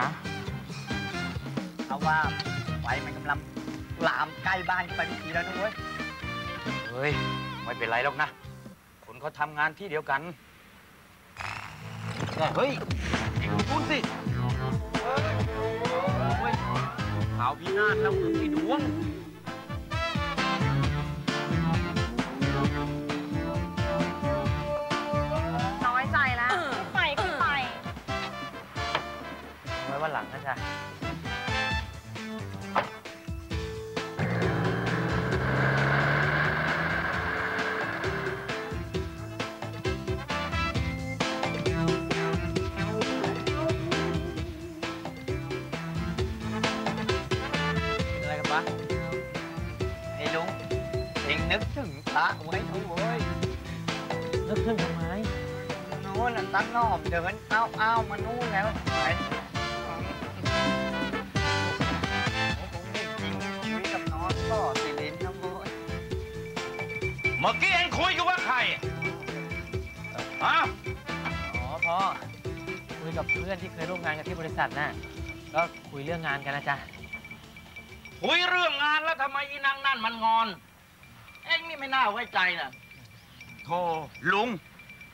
นะเพราะว่าไฟมันกำลังลามใกล้บ้านไปทุกทีแล้วนะเว้ย เฮ้ย ไม่เป็นไรหรอกนะ คนเขาทำงานที่เดียวกันแต่เฮ้ยเอ็งพูดสิเฮ้ยข่าวพินาศแล้วไอ้ดวง ว้วันหลังนะจ๊ะอะไรกันวะไอ้ลุงเองนึกถึงพระไว้เถอะเว้ยนึกขึ้นทำไมโน่นน่ะตั้งนอบเดินอ้าวอ้าวมานู่นแล้วไหน กับน้องก็สิลินนะเว้ยเมื่อกี้เอ็งคุยกับว่าใครฮะอ๋อพ่อคุยกับเพื่อนที่เคยร่วมงานกันที่บริษัทน่ะก็คุยเรื่องงานกันนะจ๊ะคุยเรื่องงานแล้วทำไมอีนางนั่นมันงอน เอ็งนี่ไม่น่าไว้ใจนะโธ่ลุง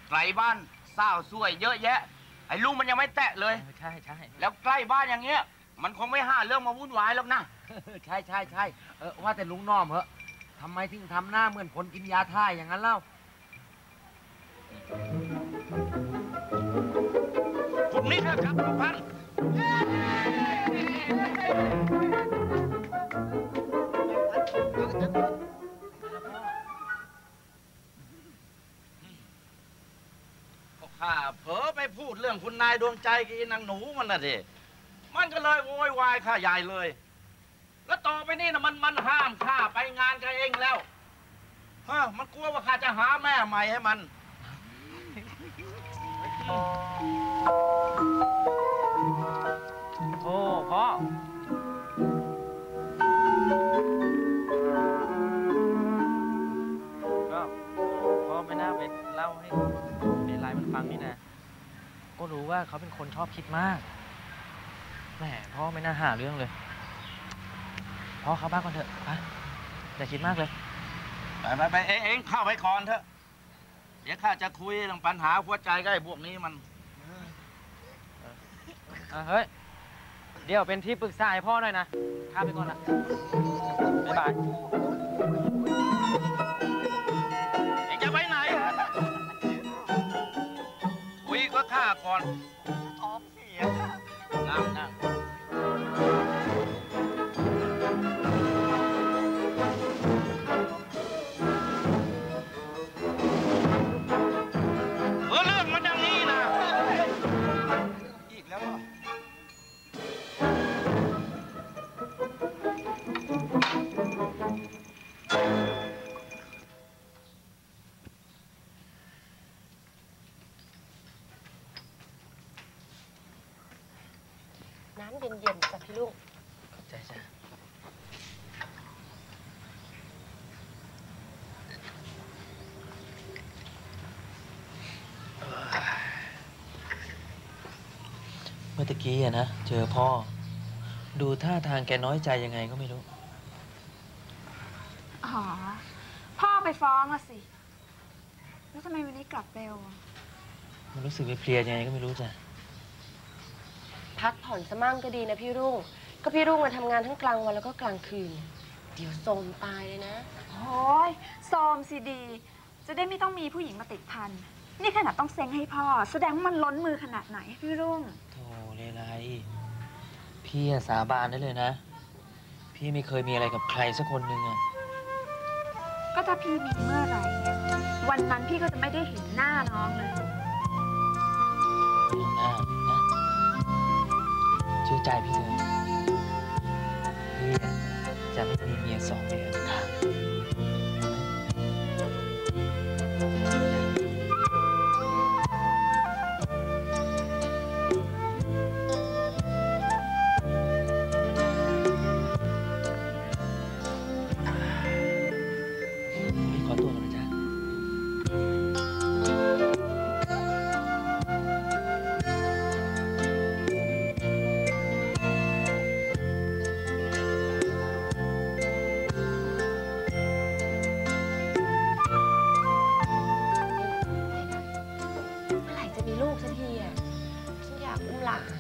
ไกลบ้านเศร้าซวยเยอะแยะ ไอ้ลุงมันยังไม่แตะเลยเออใช่ใช่แล้วใกล้บ้านอย่างเงี้ย มันคงไม่ห้าเรื่องมาวุ่นวายหรอกนะ ใช่ใช่ใช่เออว่าแต่ลุงน้อมเหอะทำไมถึงทำหน้าเหมือนคนกินยาท่ายอย่างนั้นเล่าพรุ่งนี้เถอะครับทุกท่านก็ข้าเผลอไปพูดเรื่องคุณนายดวงใจกับอีนางหนูมันน่ะดิมันก็เลยโวยวายข้าใหญ่เลย แล้วต่อไปนี่นะมันมันห้ามข้าไปงานกับเองแล้วฮะมันกลัวว่าข้าจะหาแม่ใหม่ให้มัน โอ้พ่อก็พ่อไม่น่าไปเล่าให้ในไลน์มันฟังนี่นะ ก็รู้ว่าเขาเป็นคนชอบคิดมากแหมพ่อไม่น่าหาเรื่องเลย พ่อเข้าบ้านก่อนเถอะไปอย่าคิดมากเลย ไปไปไปเองเองเข้าไปก่อนเถอะ เดี๋ยวข้าจะคุยเรื่องปัญหาหัวใจกับไอ้พวกนี้มันอะเฮ้ย เดี๋ยวเป็นที่ปรึกษาให้พ่อหน่อยนะ ข้ามไปก่อนละบ๊ายบายเองจะไปไหน คุยก็ข้าก่อน เย็นๆจ้ะพี่ลูกใช่ใช่เมื่อตะกี้อะนะเจอพ่อ ดูท่าทางแกน้อยใจยังไงก็ไม่รู้ อ๋อ พ่อไปฟ้องอะสิ แล้วทำไมวันนี้กลับเร็วอะมันรู้สึกเพลียๆยังไงก็ไม่รู้จ้ะ พักผ่อนสมั่งก็ดีนะพี่รุ่ง ก็พี่รุ่งมาทำงานทั้งกลางวันแล้วก็กลางคืน เดี๋ยวโทรมตายเลยนะ โอ้ยโซมสิดี จะได้ไม่ต้องมีผู้หญิงมาติดพัน นี่ขนาดต้องเซ็งให้พ่อ แสดงว่ามันล้นมือขนาดไหนพี่รุ่ง โธ่เลไลพี่อะสาบานได้เลยนะ พี่ไม่เคยมีอะไรกับใครสักคนหนึ่งอะก็ถ้าพี่มีเมื่อไหร่เนี่ยวันนั้นพี่ก็จะไม่ได้เห็นหน้าน้องเลยลงหน้านะเชื่อใจพี่เลยพี่จะไม่มีเมียสองเมียค่ะพี่ขอตัวก่อนนะจ๊ะ มีลูกสักทีอะฉันอยากอุ้มหลานอะ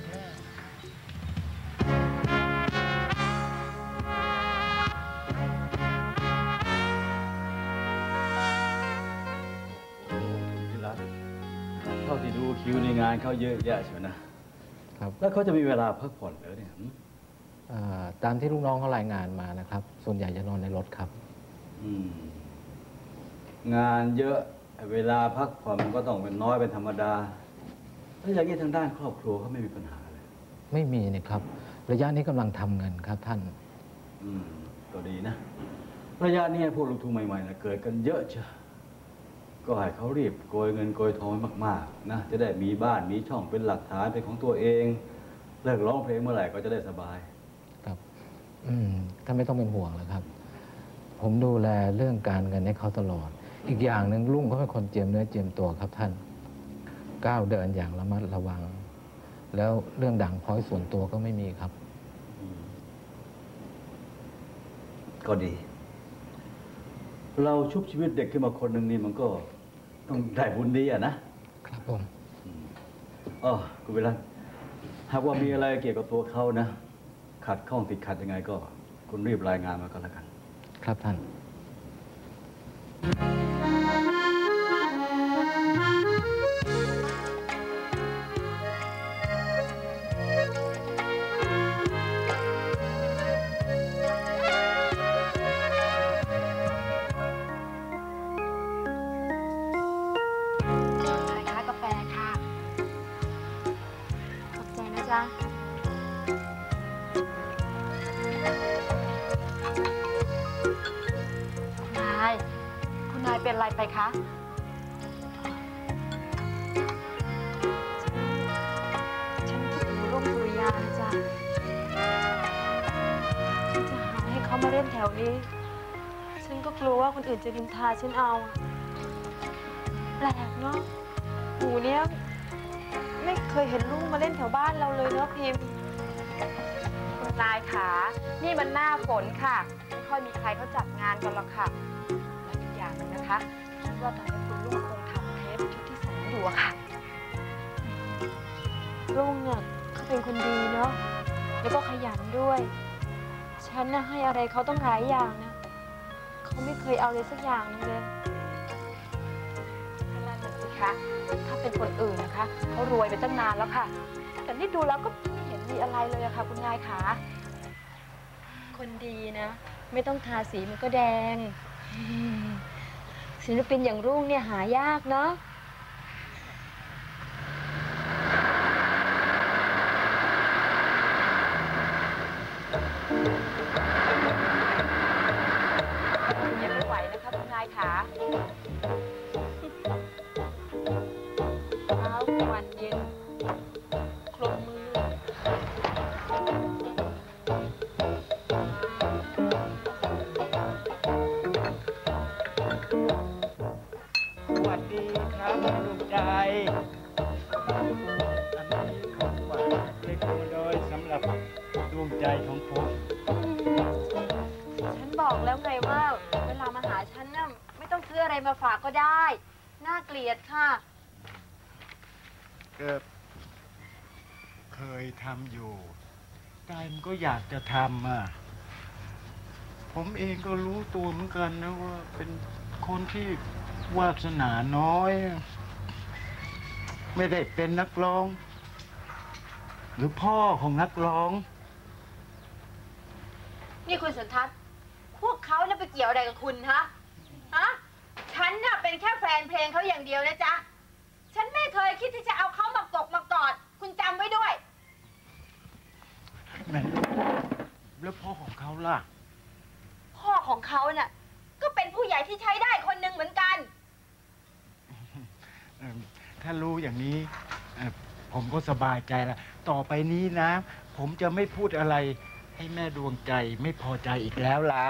ที่รักเท่าที่ดูคิวในงานเขาเยอะแยะใช่ไหมนะ ครับแล้วเขาจะมีเวลาพักผ่อนหรือเนี่ยอ่อตามที่ลูกน้องเขารายงานมานะครับ ส่วนใหญ่จะนอนในรถครับงานเยอะ เวลาพักผ่อนมันก็ต้องเป็นน้อยเป็นธรรมดา แล้วอย่างนี้ทางด้านครอบครัวเขาไม่มีปัญหาเลยไม่มีนี่ครับ ระยะนี้กำลังทำเงินครับท่าน อืมก็ดีนะ ระยะนี้พวกลงทุนใหม่ๆนะเกิดกันเยอะเชียวก็ให้เขารีบโกยเงินโกยทองมากๆนะจะได้มีบ้านมีช่องเป็นหลักฐานเป็นของตัวเองเลิกร้องเพลงเมื่อไหร่ก็จะได้สบาย ครับ อืมท่านไม่ต้องเป็นห่วงแล้วครับ ผมดูแลเรื่องการเงินให้เขาตลอด อีกอย่างหนึ่งลุงเขาเป็นคนเจียมเนื้อเจียมตัวครับท่าน ก้าวเดินอย่างระมัดระวัง แล้วเรื่องด่างพร้อยส่วนตัวก็ไม่มีครับ ก็ดี เราชุบชีวิตเด็กขึ้นมาคนหนึ่งนี่มันก็ต้องได้บุญดีอะนะ ครับผมอ๋อคุณเวลันหากว่ามีอะไรเกี่ยวกับตัวเขานะ ขัดข้องติดขัดยังไงก็ คุณรีบรายงานมาก็แล้วกัน ครับท่านอะ เป็นอะไรไปคะ ฉันคิดถึงรุ่งสุริยานะจ๊ะ ฉันจะหาให้เขามาเล่นแถวนี้ ฉันก็กลัวว่าคนอื่นจะดินทาฉันเอา แปลกเนาะหนูเนี้ยไม่เคยเห็นลูกมาเล่นแถวบ้านเราเลยเนาะพิมพ์คุณนายขา นี่มันหน้าฝนค่ะ ไม่ค่อยมีใครเขาจัดงานกันหรอกค่ะ นึ่งนะคะคิดว่าตอนนี้คุณลุงคงทำเทปชุดที่สองอยู่อะค่ะรุ่งเนี่ยเขาเป็นคนดีเนาะแล้วก็ขยันด้วย ฉันน่ะให้อะไรเขาต้องหลายอย่างนะเขาไม่เคยเอาเลยสักอย่างหนึงเลยนั่นน่ะสิคะถ้าเป็นคนอื่นนะคะเขารวยไปตั้งนานแล้วค่ะ แต่นี่ดูแล้วก็ไม่เห็นมีอะไรเลยอะค่ะ คุณนายขาคนดีนะ ไม่ต้องทาสีมันก็แดง ศิลปินอย่างรุ่งเนี่ยหายากเนาะ กก็ได้ น่าเกลียดค่ะก็เคยทำอยู่ใจมันก็อยากจะทำอะ ผมเองก็รู้ตัวเหมือนกันนะว่าเป็นคนที่วาสนาน้อย ไม่ได้เป็นนักร้อง หรือพ่อของนักร้อง นี่คุณสุนทัศน์พวกเขาเนี่ยไปเกี่ยวอะไรกับคุณฮะฮะฉั นน่ะเป็นแค่แฟนเพลงเขาอย่างเดียวนะจ๊ะ ฉันไม่เคยคิดที่จะเอาเขามากกมากอด คุณจำไว้ด้วย แม่แล้วพ่อของเขาล่ะ พ่อของเขาน่ะ ก็เป็นผู้ใหญ่ที่ใช้ได้คนหนึ่งเหมือนกัน เอิ่มถ้ารู้อย่างนี้เอ่อผมก็สบายใจแล้วต่อไปนี้นะ ผมจะไม่พูดอะไรให้แม่ดวงใจไม่พอใจอีกแล้วล่ะ